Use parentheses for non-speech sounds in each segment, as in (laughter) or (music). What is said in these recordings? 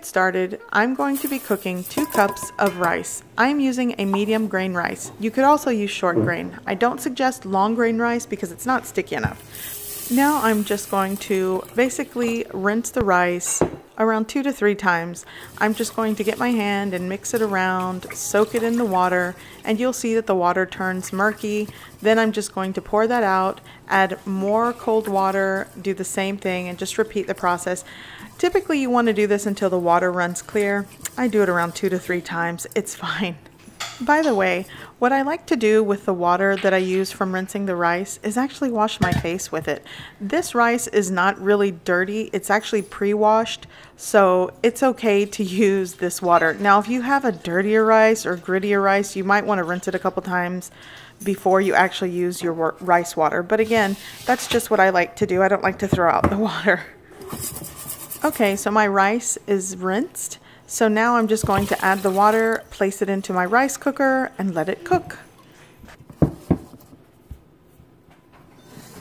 get started, I'm going to be cooking two cups of rice. I'm using a medium grain rice. You could also use short grain. I don't suggest long grain rice because it's not sticky enough. Now I'm just going to basically rinse the rice around two to three times. I'm just going to get my hand and mix it around, soak it in the water, and you'll see that the water turns murky. Then I'm just going to pour that out, add more cold water, do the same thing, and just repeat the process. Typically you want to do this until the water runs clear. I do it around two to three times. It's (laughs) fine. By the way, what I like to do with the water that I use from rinsing the rice is actually wash my face with it. This rice is not really dirty, it's actually pre-washed, so it's okay to use this water. Now if you have a dirtier rice or grittier rice, you might want to rinse it a couple times before you actually use your rice water. But again, that's just what I like to do. I don't like to throw out the (laughs) water. Okay, so my rice is rinsed. So now I'm just going to add the water, place it into my rice cooker, and let it cook.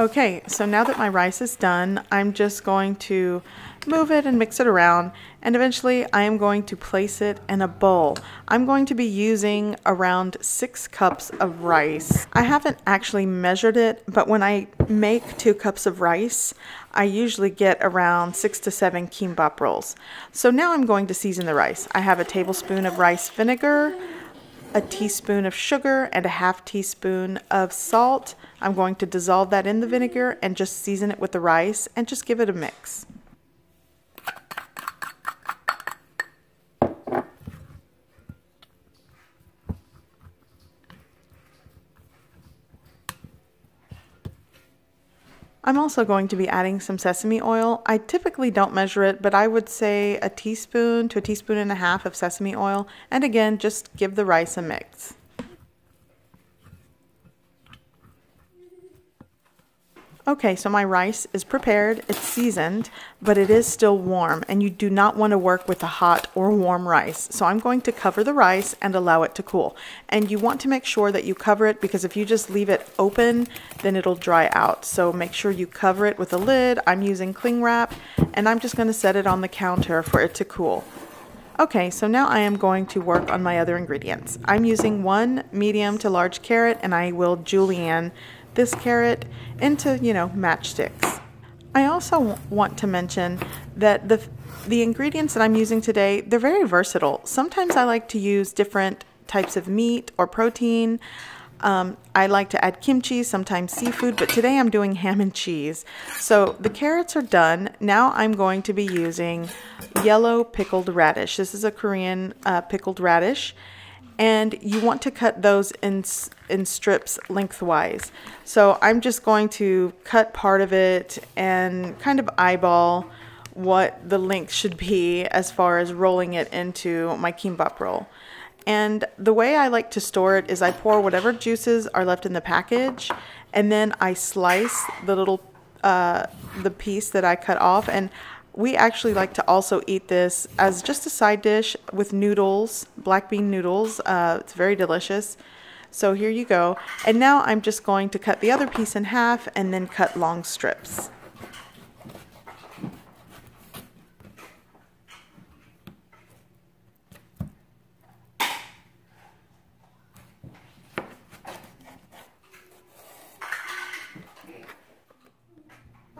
Okay, so now that my rice is done, I'm just going to move it and mix it around and eventually I am going to place it in a bowl. I'm going to be using around six cups of rice. I haven't actually measured it, but when I make two cups of rice, I usually get around six to seven kimbap rolls. So now I'm going to season the rice. I have a tablespoon of rice vinegar, a teaspoon of sugar, and a half teaspoon of salt. I'm going to dissolve that in the vinegar and just season it with the rice and just give it a mix. I'm also going to be adding some sesame oil. I typically don't measure it, but I would say a teaspoon to a teaspoon and a half of sesame oil. And again, just give the rice a mix. Okay, so my rice is prepared, it's seasoned, but it is still warm and you do not want to work with a hot or warm rice. So I'm going to cover the rice and allow it to cool. And you want to make sure that you cover it because if you just leave it open, then it'll dry out. So make sure you cover it with a lid. I'm using cling wrap and I'm just going to set it on the counter for it to cool. Okay, so now I am going to work on my other ingredients. I'm using one medium to large carrot and I will julienne this carrot into, you know, matchsticks. I also want to mention that the, the ingredients that I'm using today, they're very versatile. Sometimes I like to use different types of meat or protein. Um, I like to add kimchi, sometimes seafood, but today I'm doing (laughs) ham and cheese. So the carrots are done. Now I'm going to be using yellow pickled radish. This is a Korean uh, pickled radish and you want to cut those in, in strips lengthwise. So I'm just going to cut part of it and kind of eyeball what the length should be as far as rolling it into my kimbap roll. And the way I like to store it is I pour whatever juices are left in the package and then I slice the little uh, the piece that I cut off and we actually like to also eat this as just a side dish with noodles, black bean noodles. Uh, it's very delicious. So here you go. And now I'm just going to cut the other piece in half and then cut long strips.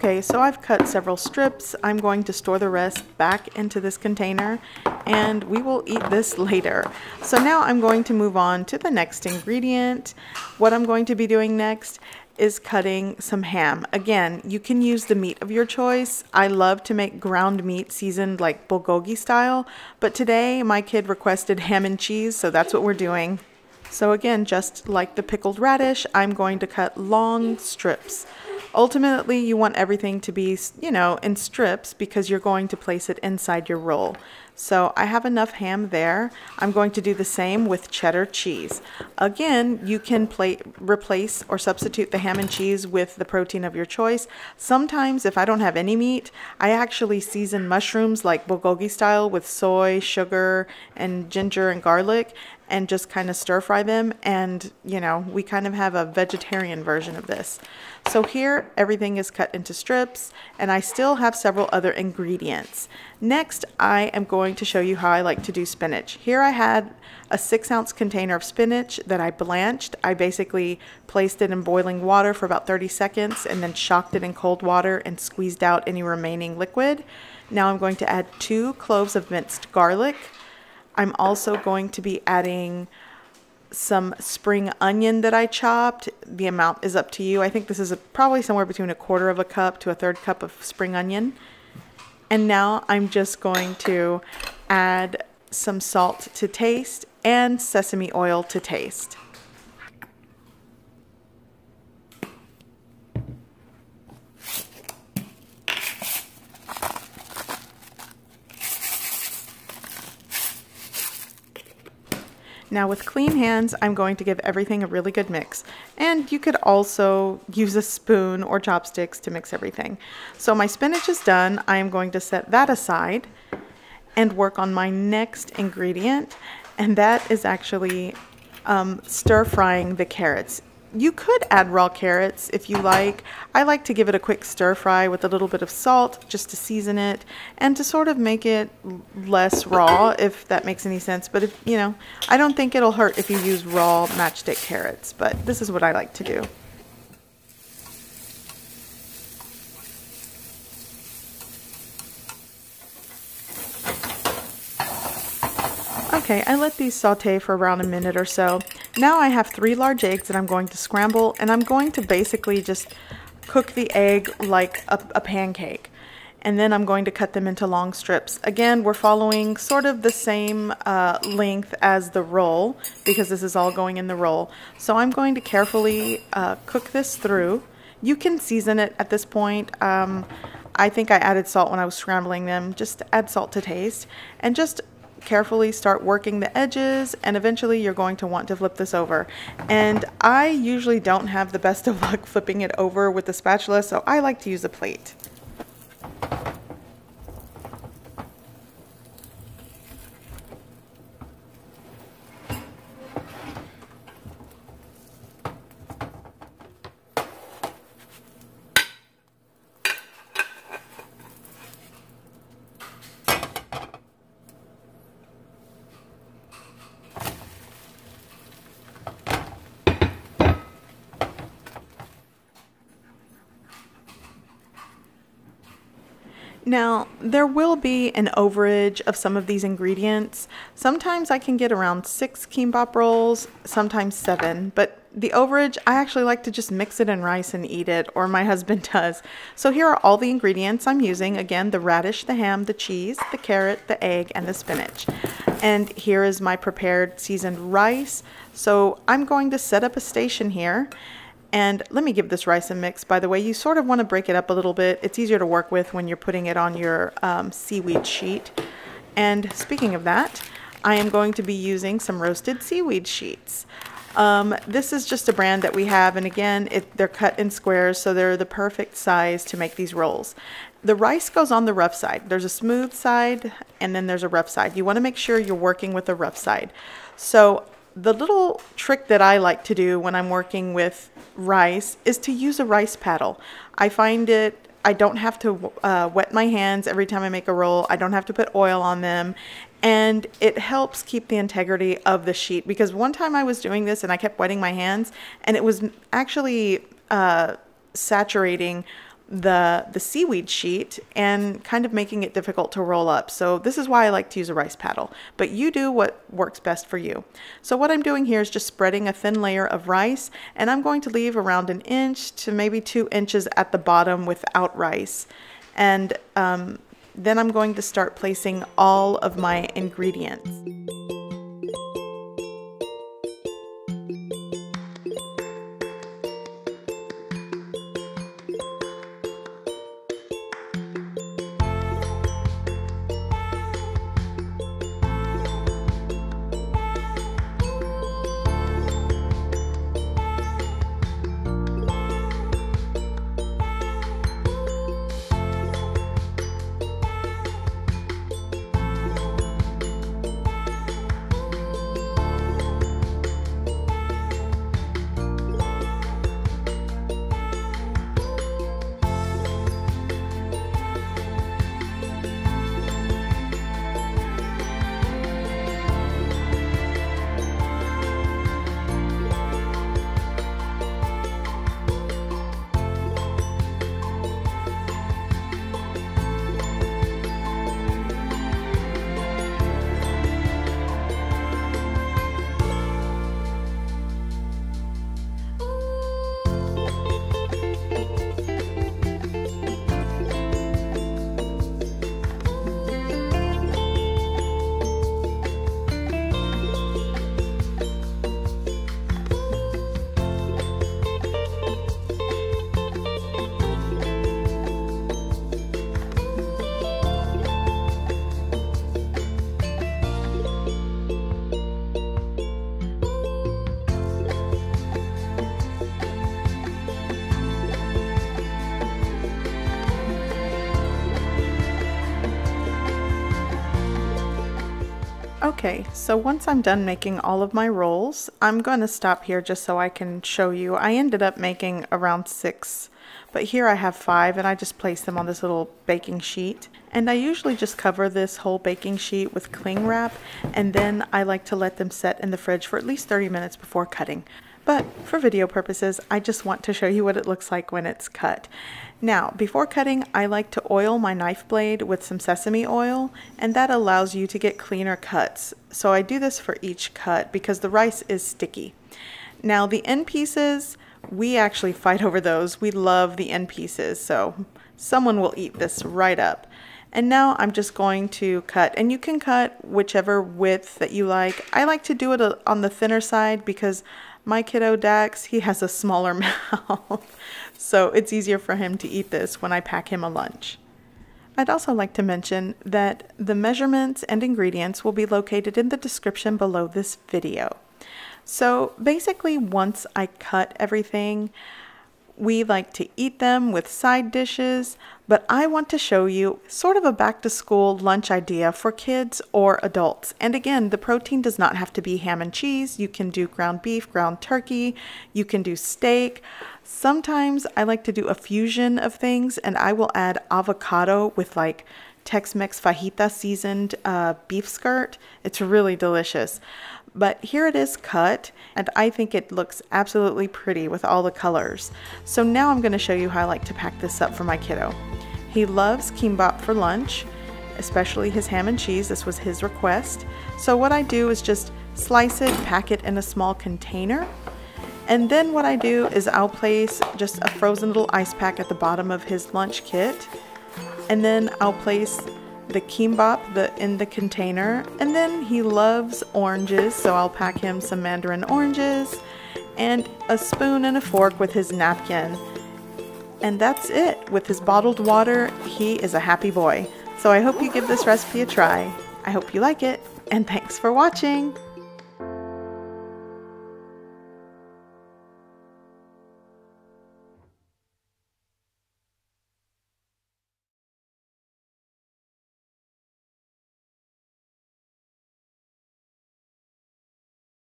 Okay, so I've cut several strips. I'm going to store the rest back into this container and we will eat this (laughs) later. So now I'm going to move on to the next ingredient. What I'm going to be doing next is cutting some ham. Again, you can use the meat of your choice. I love to make ground meat seasoned like bulgogi style, but today my kid requested ham and cheese, so that's what we're doing. So again, just like the pickled radish, I'm going to cut long strips. Ultimately, you want everything to be, you know, in strips because you're going to place it inside your roll. So I have enough ham there. I'm going to do the same with cheddar cheese. Again, you can play, replace or substitute the ham and cheese with the protein of your choice. Sometimes if I don't have any meat, I actually season mushrooms like bulgogi style with soy, sugar, and ginger and garlic. And just kind of stir fry them. And, you know, we kind of have a vegetarian version of this. So here, everything is cut into strips, and I still have several other ingredients. Next, I am going to show you how I like to do spinach. Here I had a six ounce container of spinach that I blanched. I basically placed it in boiling water for about 30 seconds and then shocked it in cold water and squeezed out any remaining liquid. Now I'm going to add two cloves of minced garlic. I'm also going to be adding some spring onion that I chopped. The amount is up to you. I think this is a, probably somewhere between a quarter of a cup to a third cup of spring onion. And now I'm just going to add some salt to taste and sesame oil to taste. Now with clean hands, I'm going to give everything a really good mix. And you could also use a spoon or chopsticks to mix everything. So my spinach is done. I am going to set that aside and work on my next ingredient. And that is actually um, stir frying the carrots. You could add raw carrots if you like. I like to give it a quick stir fry with a little bit of salt just to season it and to sort of make it less raw, if that makes any sense. But if, you know, I don't think it'll hurt if you use raw matchstick carrots, but this is what I like to do. Okay, I let these saute for around a minute or so. Now I have three large eggs that I'm going to scramble and I'm going to basically just cook the egg like a, a pancake. And then I'm going to cut them into long strips. Again, we're following sort of the same uh, length as the roll because this is all going in the roll. So I'm going to carefully uh, cook this through. You can season it at this point. Um, I think I added salt when I was scrambling them. Just add salt to taste and just carefully start working the edges and eventually you're going to want to flip this over. And I usually don't have the best of luck flipping it over with the spatula, so I like to use a plate. Now, there will be an overage of some of these ingredients. Sometimes I can get around six kimbap rolls, sometimes seven, but the overage, I actually like to just mix it in rice and eat it, or my (laughs) husband does. So here are all the ingredients I'm using. Again, the radish, the ham, the cheese, the carrot, the egg, and the spinach. And here is my prepared seasoned rice. So I'm going to set up a station here and let me give this rice a mix. By the way, you sort of want to break it up a little bit. It's easier to work with when you're putting it on your um, seaweed sheet. And speaking of that, I am going to be using some roasted seaweed sheets. Um, this is just a brand that we have, and again, it, they're cut in squares, so they're the perfect size to make these rolls. The rice goes on the rough side. There's a smooth side, and then there's a rough side. You want to make sure you're working with the rough side. So the little trick that I like to do when I'm working with rice is to use a rice paddle. I find it, I don't have to uh, wet my hands every time I make a roll. I don't have to put oil on them. And it helps keep the integrity of the sheet because one time I was doing this and I kept wetting my hands and it was actually uh, saturating the the seaweed sheet and kind of making it difficult to roll up. So this is why I like to use a rice paddle, but you do what works best for you. So what I'm doing here is just spreading a thin layer of rice and I'm going to leave around an inch to maybe two inches at the bottom without rice. And um, then I'm going to start placing all of my ingredients. Okay, so once I'm done making all of my rolls, I'm going to stop here just so I can show you. I ended up making around six, but here I have five and I just place them on this little baking sheet. And I usually just cover this whole baking sheet with cling wrap and then I like to let them set in the fridge for at least 30 minutes before cutting. But for video purposes, I just want to show you what it looks like when it's cut. Now, before cutting, I like to oil my knife blade with some sesame oil, and that allows you to get cleaner cuts. So I do this for each cut because the rice is sticky. Now, the end pieces, we actually fight over those. We love the end pieces, so someone will eat this right up. And now I'm just going to cut, and you can cut whichever width that you like. I like to do it on the thinner side because my kiddo Dax, he has a smaller (laughs) mouth, so it's easier for him to eat this when I pack him a lunch. I'd also like to mention that the measurements and ingredients will be located in the description below this video. So basically once I cut everything, we like to eat them with side dishes, but I want to show you sort of a back to school lunch idea for kids or adults. And again, the protein does not have to be ham and cheese. You can do ground beef, ground turkey, you can do steak. Sometimes I like to do a fusion of things and I will add avocado with like Tex-Mex fajita seasoned uh, beef skirt. It's really delicious. But here it is cut, and I think it looks absolutely pretty with all the colors. So now I'm going to show you how I like to pack this up for my kiddo. He loves kimbap for lunch, especially his ham and cheese. This was his request. So what I do is just slice it, pack it in a small container, and then what I do is I'll place just a frozen little ice pack at the bottom of his lunch kit, and then I'll place the kimbap the, in the container. And then he loves oranges, so I'll pack him some mandarin oranges and a spoon and a fork with his napkin. And that's it. With his bottled water, he is a happy boy. So I hope you give this recipe a try. I hope you like it, and thanks for watching!